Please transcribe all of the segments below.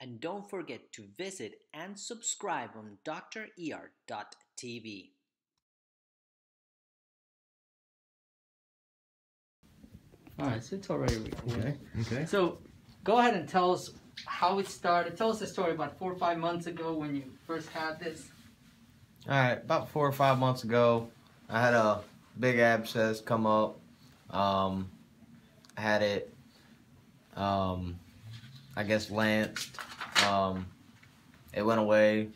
And don't forget to visit and subscribe on DrER.tv. All right, so it's already recording. Okay. Okay. So go ahead and tell us how it started. Tell us the story about four or five months ago when you first had this. All right. About four or five months ago, I had a big abscess come up. Um, I had it. Um, I guess lanced. Um, it went away.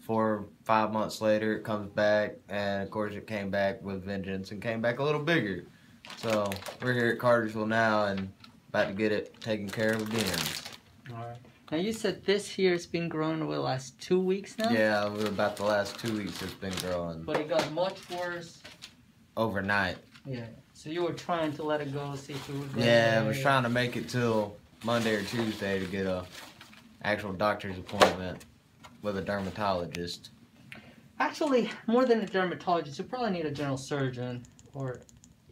Four or five months later, it comes back, and of course, it came back with vengeance and came back a little bigger. So we're here at Cartersville now and about to get it taken care of again. All right. Now you said this here has been growing over the last two weeks now. Yeah, we're about the last two weeks it's been growing But it got much worse. overnight. Yeah. So you were trying to let it go, see if it would Yeah, I was trying to make it till Monday or Tuesday to get a actual doctor's appointment with a dermatologist. Actually, more than a dermatologist, you probably need a general surgeon or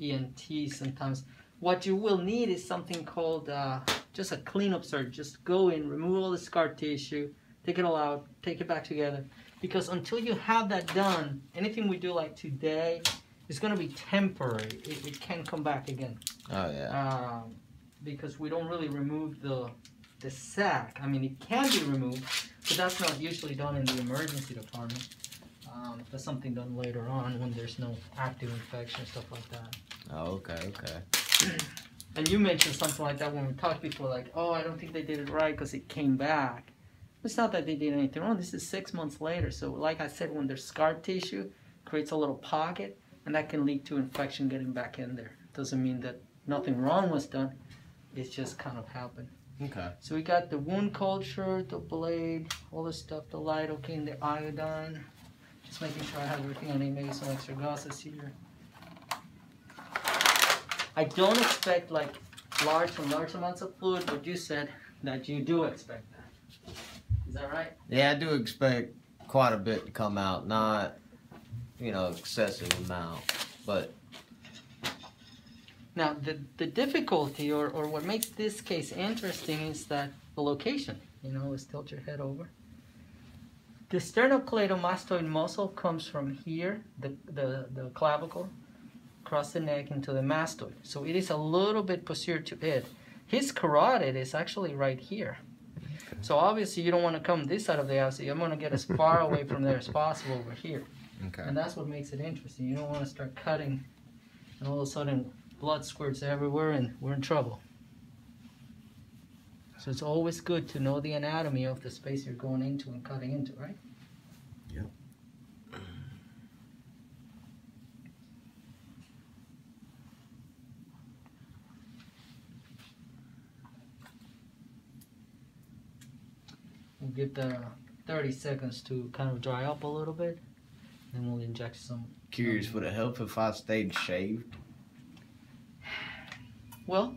ENT sometimes. What you will need is something called uh, just a cleanup surgery. Just go in, remove all the scar tissue, take it all out, take it back together. Because until you have that done, anything we do like today is going to be temporary. It, it can come back again. Oh yeah. Um, because we don't really remove the the sac. I mean, it can be removed, but that's not usually done in the emergency department. Um, that's something done later on when there's no active infection, stuff like that. Oh okay, okay. And you mentioned something like that when we talked before, like, oh, I don't think they did it right because it came back. It's not that they did anything wrong. This is six months later. So, like I said, when there's scar tissue, creates a little pocket, and that can lead to infection getting back in there. Doesn't mean that nothing wrong was done. It's just kind of happened. Okay. So we got the wound culture, the blade, all the stuff, the lidocaine, the iodine. Just making sure I have everything I need. Maybe some extra gauzes here. I don't expect like large and large amounts of fluid, but you said that you do expect that. Is that right? Yeah, I do expect quite a bit to come out, not you know, excessive amount. But Now, the, the difficulty or, or what makes this case interesting is that the location. You know, let's tilt your head over. The sternocleidomastoid muscle comes from here, the, the, the clavicle, across the neck into the mastoid. So it is a little bit posterior to it. His carotid is actually right here. So obviously you don't want to come this side of the house. I'm going to get as far away from there as possible over here. okay. And that's what makes it interesting. You don't want to start cutting and all of a sudden blood squirts everywhere and we're in trouble. So it's always good to know the anatomy of the space you're going into and cutting into, right? Yep. We'll give the 30 seconds to kind of dry up a little bit. Then we'll inject some. Curious, would it help if I stayed shaved? Well,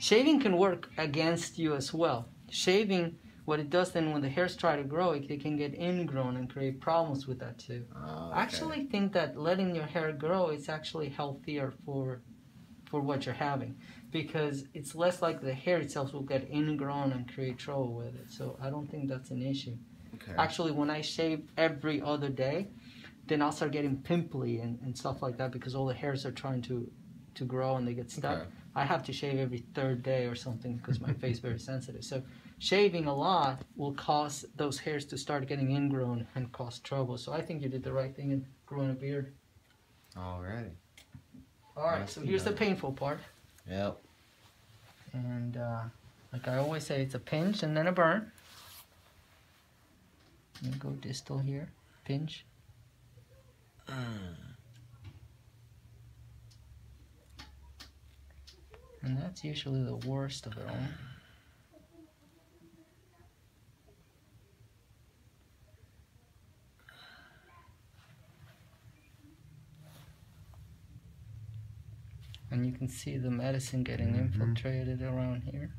shaving can work against you as well. Shaving, what it does then when the hairs try to grow, it, it can get ingrown and create problems with that too. Oh, I actually think that letting your hair grow is actually healthier for for what you're having because it's less like the hair itself will get ingrown and create trouble with it. So I don't think that's an issue. okay. Actually, when I shave every other day, then I'll start getting pimply and, and stuff like that because all the hairs are trying to to grow and they get stuck. Okay. I have to shave every third day or something because my face is very sensitive. So shaving a lot will cause those hairs to start getting ingrown and cause trouble. So I think you did the right thing in growing a beard. Alrighty. All right, Nice so here's the painful part. Yep. And uh, like I always say, it's a pinch and then a burn. Let me go distal here. Pinch. And that's usually the worst of it all. And you can see the medicine getting Mhm. infiltrated around here.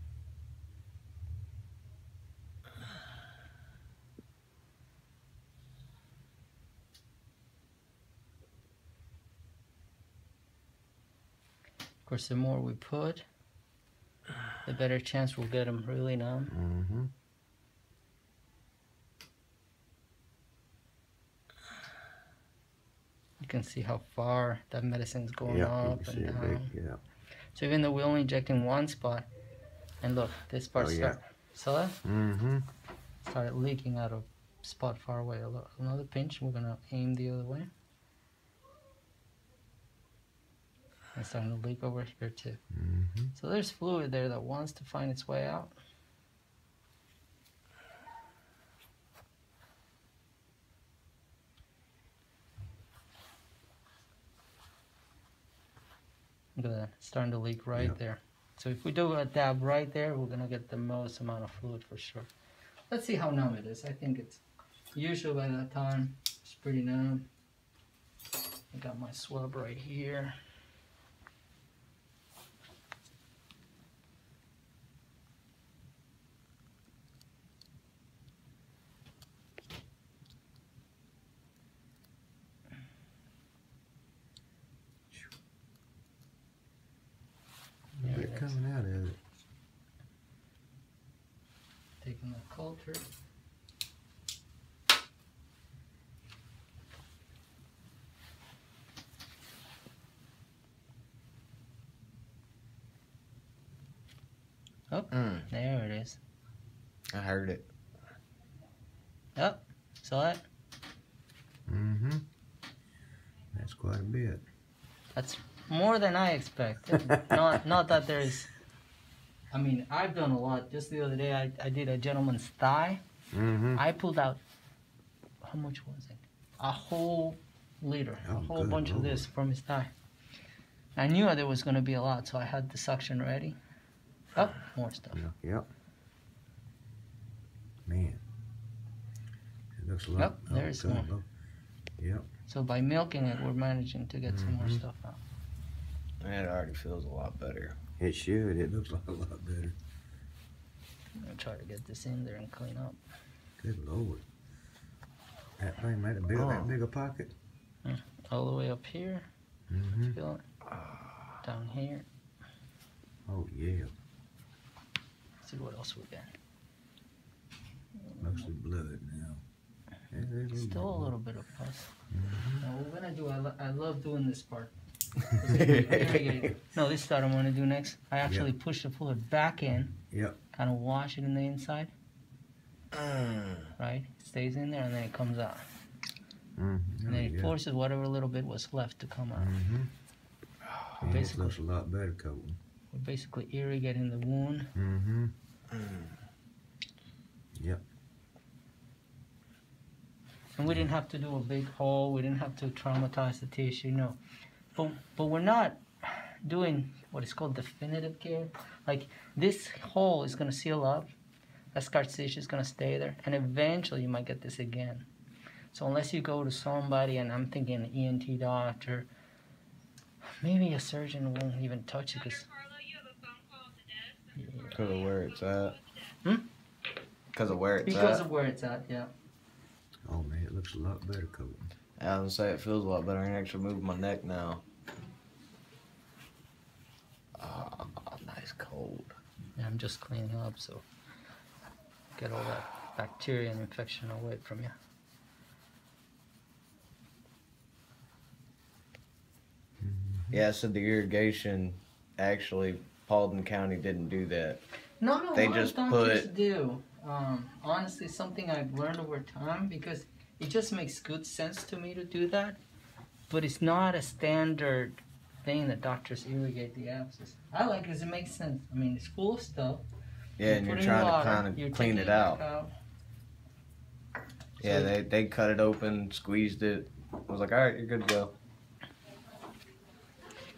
course, the more we put, the better chance we'll get them really numb. Mm -hmm. You can see how far that medicine's going yep, up and down. Big, yeah. So even though we're only injecting one spot, and look, this part oh, yeah. saw that? Mm-hmm. Started leaking out of spot far away. Another pinch, we're gonna aim the other way. It's starting to leak over here too. Mm-hmm. So there's fluid there that wants to find its way out. Look at that, it's starting to leak right Yep. there. So if we do a dab right there, we're gonna get the most amount of fluid for sure. Let's see how numb it is. I think it's usually by that time it's pretty numb. I got my swab right here. Coming out of it. Taking the culture. Mm, There it is. I heard it. Yep. Saw that? Mm-hmm. That's quite a bit. That's more than I expected. not not that there's I mean, I've done a lot. Just the other day I, I did a gentleman's thigh. Mm-hmm. I pulled out how much was it? A whole liter. Oh, a whole bunch of this from his thigh. I knew there was gonna be a lot, so I had the suction ready. Oh, more stuff. Yeah, Yep. Man. It looks a lot. Yep, there's good. more. Yep. So by milking it, we're managing to get some more Mhm. stuff out. It already feels a lot better. It should. It looks like a lot better. I'm gonna try to get this in there and clean up. Good lord. That thing made a big, Oh. that big a pocket. All the way up here, Mm-hmm. feel it? Down here. Oh yeah. see what else we got. Mostly blood now. Yeah, a Still a little bit of pus. Mhm. Now what we're gonna do, I, lo- I love doing this part. Irrigate. no, this part I'm gonna do next. I actually push the fluid back in. Yep. Kind of wash it in the inside, Mm. right? It stays in there and then it comes out. Mm-hmm. And then it forces whatever little bit was left to come out. Mm-hmm. Yeah, Basically- looks a lot better coating. We're basically irrigating the wound. Mm-hmm. And we didn't have to do a big hole. We didn't have to traumatize the tissue. No, but but we're not doing what is called definitive care. Like this hole is gonna seal up. That scar tissue is gonna stay there, and eventually you might get this again. So unless you go to somebody, and I'm thinking an ENT doctor, maybe a surgeon won't even touch it because. Because of where it's at. Hmm? Because of where it's Because at. of where it's at, yeah. Oh man, it looks a lot better coating. I was gonna say it feels a lot better. I can actually move my neck now. Ah, nice cold. Yeah, I'm just cleaning up, so get all that bacteria and infection away from you. Yeah, so the irrigation actually Paulding County didn't do that. Not a They just of doctors put- do. Um, honestly, something I've learned over time because it just makes good sense to me to do that, but it's not a standard thing that doctors irrigate the abscess. I like it because it makes sense. I mean, it's full of stuff. Yeah, and you're trying water, to kind of clean it out. out. Yeah, So- they they cut it open, squeezed it. I was like, all right, you're good to go.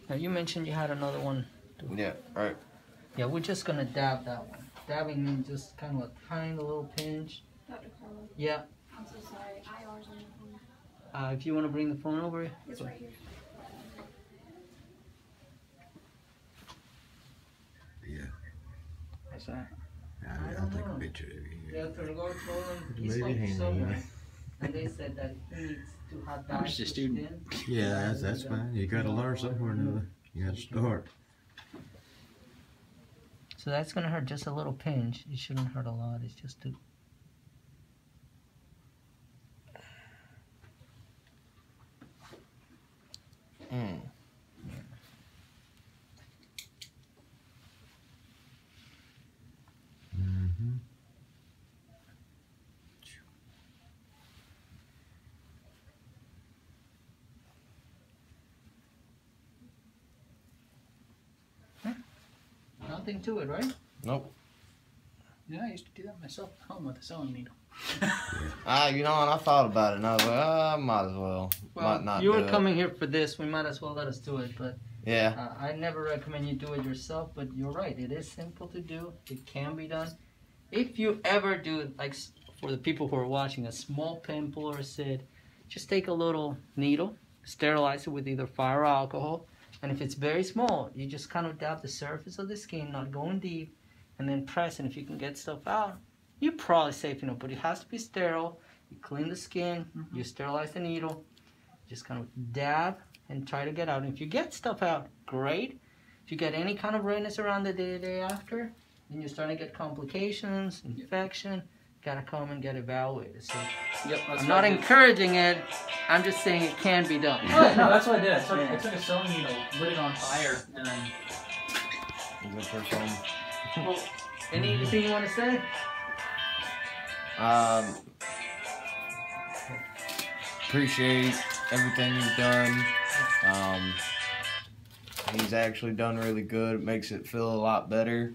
Now you mentioned you had another one. Yeah, right. Yeah, we're just gonna dab that one. Dabbing means just kind of a tiny little pinch. Dr. Carlo, Yeah. I'm so sorry. IR's on the phone. Uh, if you want to bring the phone over, It's right here. Yeah. what's that? I, I I'll don't take know. a picture of it. Yeah, the told him he Maybe spoke to handy, someone, and they said that he needs to have I'm just a student. in. Yeah, that's, that's fine. You gotta learn somewhere or another. You gotta start. So that's gonna hurt just a little pinch. It shouldn't hurt a lot. It's just to Mm. Mm-hmm. Nothing to it, right? Nope. Yeah, I used to do that myself at home with a sewing needle. Ah, you know, and I thought about it, and I was like, ah, I might as well. Well, might not you were it. coming here for this. We might as well let us do it. But Yeah. uh, I never recommend you do it yourself. But you're right. It is simple to do. It can be done. If you ever do, it like for the people who are watching, a small pimple or a cyst, just take a little needle, sterilize it with either fire or alcohol. And if it's very small, you just kind of dab the surface of the skin, not going deep, and then press. And if you can get stuff out, you're probably safe enough. But it has to be sterile. You clean the skin, mm-hmm. you sterilize the needle, just kind of dab and try to get out. And if you get stuff out, great. If you get any kind of redness around the day, day after, then you're starting to get complications, infection. Gotta come and get evaluated. So Yep, I'm not encouraging it. I'm just saying it can be done. Oh, no, that's what I did. I took, I took a sewing needle, lit it on fire, and then Good for some. Well, anything you want to say? Um, appreciate everything you've done. Um, he's actually done really good. It makes it feel a lot better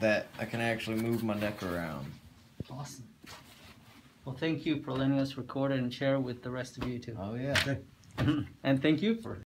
that I can actually move my neck around. Awesome. Well, thank you for letting us record it and share it with the rest of you too. Oh yeah. and thank you for